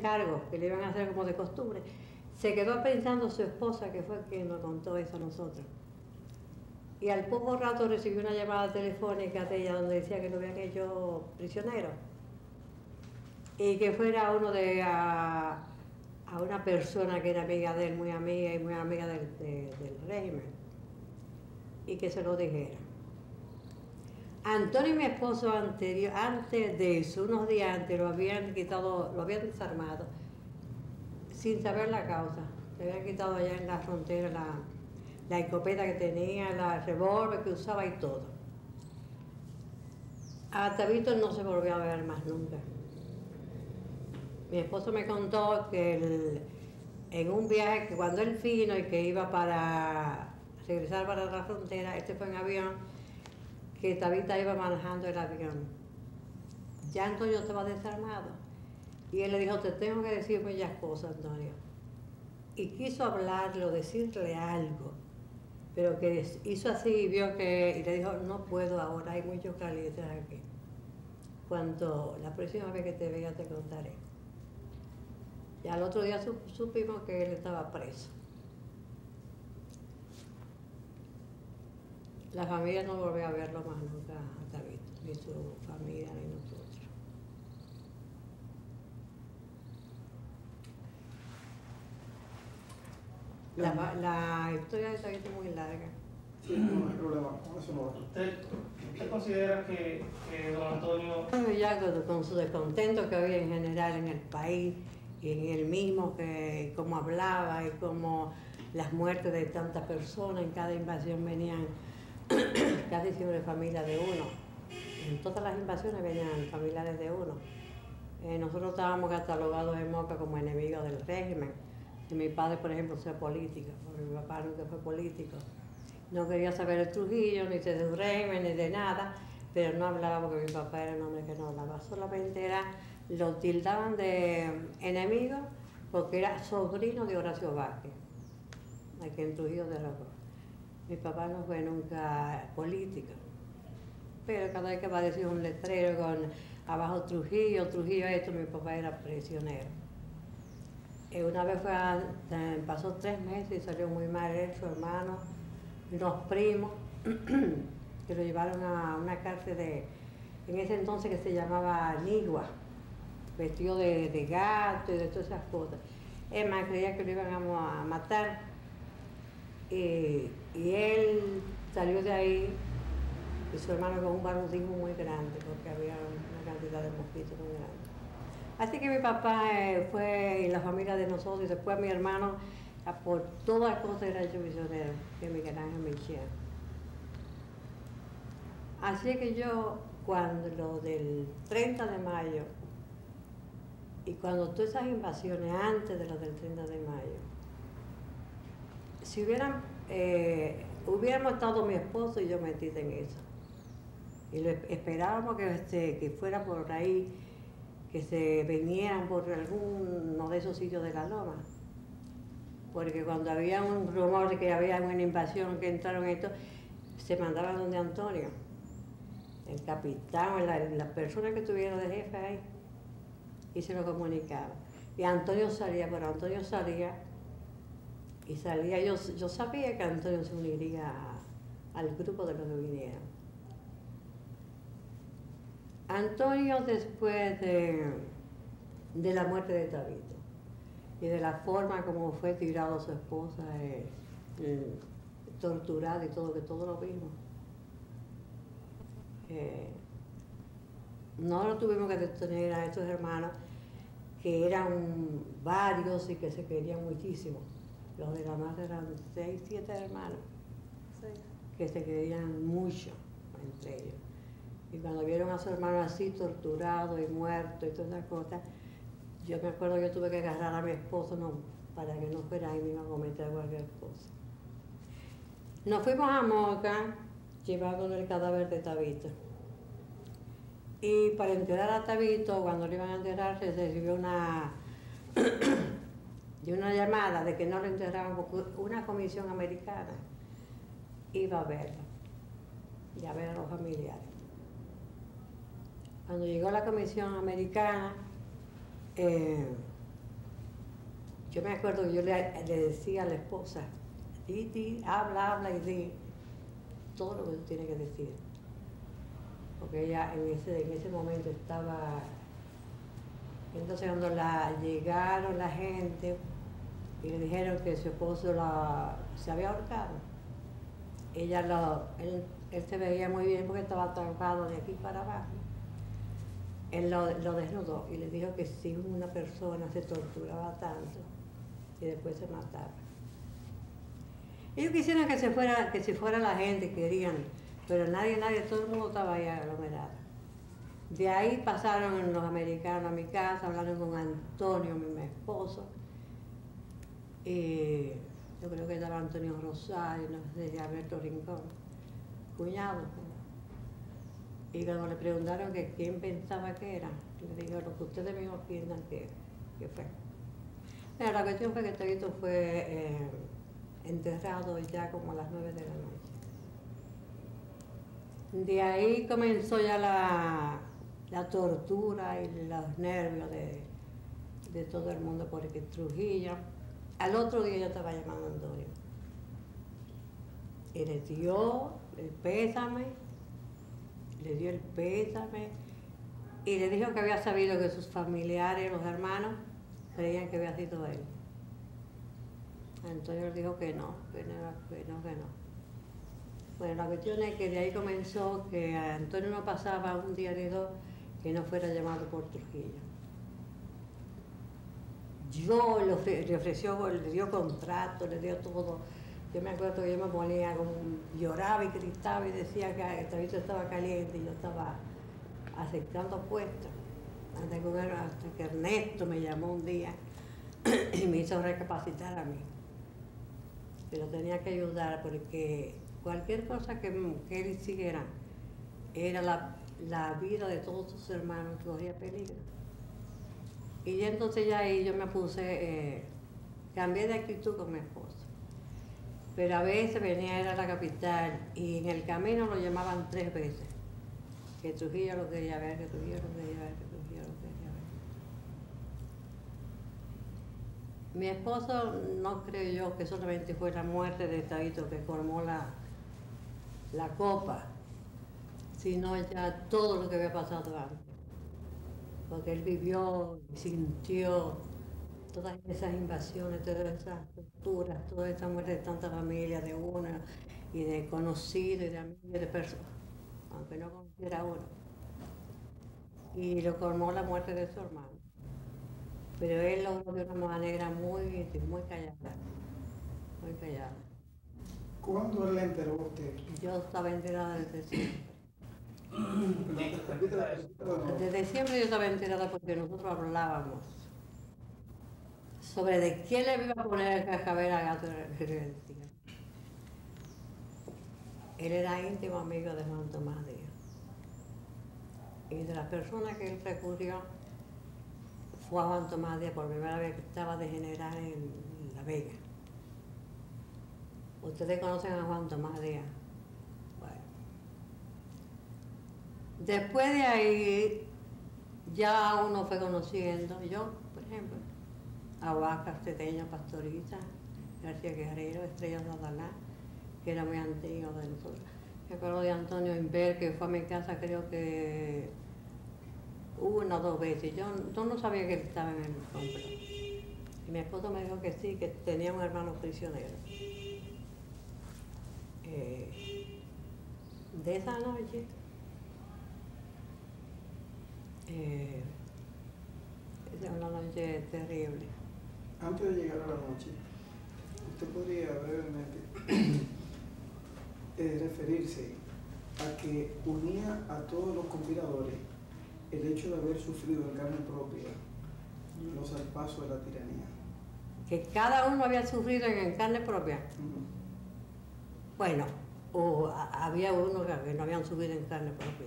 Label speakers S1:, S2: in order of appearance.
S1: cargo que le iban a hacer como de costumbre, se quedó pensando su esposa, que fue quien nos contó eso a nosotros. Y al poco rato recibió una llamada telefónica de ella donde decía que lo habían hecho prisionero. Y que fuera uno de a, una persona que era amiga de él, muy amiga y muy amiga del, del régimen. Y que se lo dijera. Antonio y mi esposo anterior, antes de eso, unos días antes, lo habían quitado, lo habían desarmado, sin saber la causa. Le habían quitado allá en la frontera la, la escopeta que tenía, la revólver que usaba y todo. A Tabito no se volvió a ver más nunca. Mi esposo me contó que en un viaje, que cuando él vino y que iba para regresar para la frontera, este fue en avión, que Tabita iba manejando el avión. Ya Antonio estaba desarmado. Y él le dijo, te tengo que decir muchas cosas, Antonio. Y quiso hablarlo, decirle algo pero que hizo así y vio que, y le dijo, no puedo ahora, hay mucho caliente aquí. Cuando la próxima vez que te vea te contaré. Y al otro día supimos que él estaba preso. La familia no volvió a verlo más nunca a David, ni su familia ni nosotros. La, la historia de David es muy larga.
S2: Sí, no hay problema, con eso no ¿Usted,
S3: ¿Usted considera que, que don Antonio...
S1: Ya con su descontento que había en general en el país y en él mismo, que cómo hablaba y cómo las muertes de tantas personas en cada invasión venían casi siempre familias de uno. En todas las invasiones venían familiares de uno. Eh, nosotros estábamos catalogados en Moca como enemigos del régimen que mi padre, por ejemplo, sea político, porque mi papá nunca fue político. No quería saber el Trujillo, ni de su régimen, ni de nada, pero no hablaba porque mi papá era un hombre que no hablaba, solamente era, lo tildaban de enemigo porque era sobrino de Horacio Vázquez, aquí en Trujillo de la Mi papá no fue nunca político, pero cada vez que aparecía un letrero con abajo Trujillo, Trujillo esto, mi papá era prisionero. Eh, una vez fue pasó tres meses y salió muy mal él, su hermano, unos primos, que lo llevaron a una cárcel de, en ese entonces que se llamaba Nigua, vestido de, gato y de todas esas cosas. Más, creía que lo iban a, matar. Y, él salió de ahí y su hermano con un barudismo muy grande, porque había una cantidad de mosquitos muy grande. Así que mi papá eh, fue y la familia de nosotros y después mi hermano, por todas cosas era yo misionero, que mi granja me hiciera. Así que yo, cuando lo del 30 de mayo, y cuando todas esas invasiones antes de lo del 30 de mayo, si hubieran, eh, hubiéramos estado mi esposo y yo metida en eso, y esperábamos que, que fuera por ahí que se venían por alguno de esos sitios de la loma. Porque cuando había un rumor de que había una invasión, que entraron esto, se mandaban donde Antonio, el capitán, la, la persona que tuviera de jefe ahí, y se lo comunicaba. Y Antonio salía, pero Antonio salía, y salía, yo, yo sabía que Antonio se uniría al grupo de que vinieron. Antonio después de, la muerte de Tabito y de la forma como fue tirado su esposa, eh, eh, torturada y todo, que todo lo vimos. Eh, no lo tuvimos que detener a estos hermanos que eran varios y que se querían muchísimo. Los de la madre eran seis, siete hermanos que se querían mucho entre ellos. Y cuando vieron a su hermano así, torturado y muerto y todas esas cosas, yo me acuerdo que yo tuve que agarrar a mi esposo no, para que no fuera ahí mismo a cometer cualquier cosa. Nos fuimos a Moca llevando el cadáver de Tabito. Y para enterrar a Tabito, cuando le iban a enterrar, se recibió una, de una llamada de que no lo enterraban porque una comisión americana iba a verlo y a ver a los familiares. Cuando llegó la Comisión Americana, eh, Yo me acuerdo que yo le, decía a la esposa, Titi, habla, habla y di todo lo que tú tienes que decir. Porque ella en ese, en ese momento estaba... Entonces cuando la, llegaron la gente y le dijeron que su esposo la, se había ahorcado, ella lo, él, él se veía muy bien porque estaba atrapado de aquí para abajo. Él lo, lo desnudó y le dijo que si una persona se torturaba tanto y después se mataba. Ellos quisieran que se fuera, que se fuera la gente, querían, pero nadie, nadie, todo el mundo estaba ahí aglomerado. De ahí pasaron los americanos a mi casa, hablaron con Antonio, mi esposo. Y yo creo que estaba Antonio Rosario, no sé, Alberto Rincón, cuñado. Y cuando le preguntaron que quién pensaba que era, le digo lo que ustedes mismos piensan que, que fue. La cuestión fue que Tavito fue eh, enterrado ya como a las nueve de la noche. De ahí comenzó ya la, la tortura y los nervios de, de, todo el mundo, porque Trujillo, al otro día yo estaba llamando a Antonio. Y le dio el pésame, le dio el pésame, y le dijo que había sabido que sus familiares, los hermanos, creían que había sido él. Antonio le dijo que no, que no, que no, que no. Bueno, la cuestión es que de ahí comenzó que Antonio no pasaba un día ni dos que no fuera llamado por Trujillo. Yo le, ofreció, le dio contrato, le dio todo. Yo me acuerdo que yo me ponía como, lloraba y gritaba y decía que el estaba caliente y yo estaba aceptando puestos. Hasta que Ernesto me llamó un día y me hizo recapacitar a mí. Pero tenía que ayudar porque cualquier cosa que, él hiciera era la, vida de todos sus hermanos que corría peligro. Y entonces ya ahí yo me puse, eh, cambié de actitud con mi esposo. Pero a veces venía ir a la capital y en el camino lo llamaban tres veces. Que Trujillo lo quería ver, que Trujillo lo quería ver, que Trujillo lo quería ver. Mi esposo no creo yo que solamente fue la muerte de Tabito que formó la, la copa, sino ya todo lo que había pasado antes. Porque él vivió, sintió todas esas invasiones, todas esas torturas, toda esa muerte de tanta familia, de una y de conocidos y de amigos y de personas, aunque no conociera uno. Y lo formó la muerte de su hermano. Pero él lo vio de una manera muy, muy callada, muy callada.
S2: ¿Cuándo él le enteró a usted?
S1: Yo estaba enterada desde siempre. Desde siempre yo estaba enterada porque nosotros hablábamos sobre de quién le iba a poner el cascabel a Gato Él era íntimo amigo de Juan Tomás Díaz. Y de las personas que él recurrió fue a Juan Tomás Díaz por primera vez que estaba de general en La Vega. Ustedes conocen a Juan Tomás Díaz. Bueno. Después de ahí, ya uno fue conociendo, yo, por ejemplo, a Teteña, Pastorita, García Guerrero, Estrella Nadalá, que era muy antiguo de nosotros. Me acuerdo de Antonio Inver, que fue a mi casa creo que una o dos veces. Yo, no sabía que él estaba en el complot. Y mi esposo me dijo que sí, que tenía un hermano prisionero. Eh, de esa noche, eh, es una noche terrible.
S2: Antes de llegar a la noche, usted podría brevemente eh, referirse a que unía a todos los conspiradores el hecho de haber sufrido en carne propia los paso de la tiranía.
S1: Que cada uno había sufrido en carne propia. Bueno, o había unos que no habían subido en carne propia.